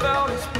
pain I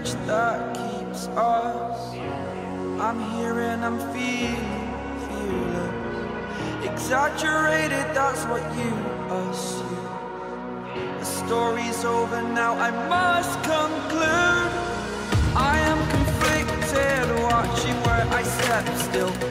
bridge that keeps us. I'm here and I'm feeling, fearless. Exaggerated, that's what you assume. The story's over now, I must conclude. I am conflicted, watching where I step still.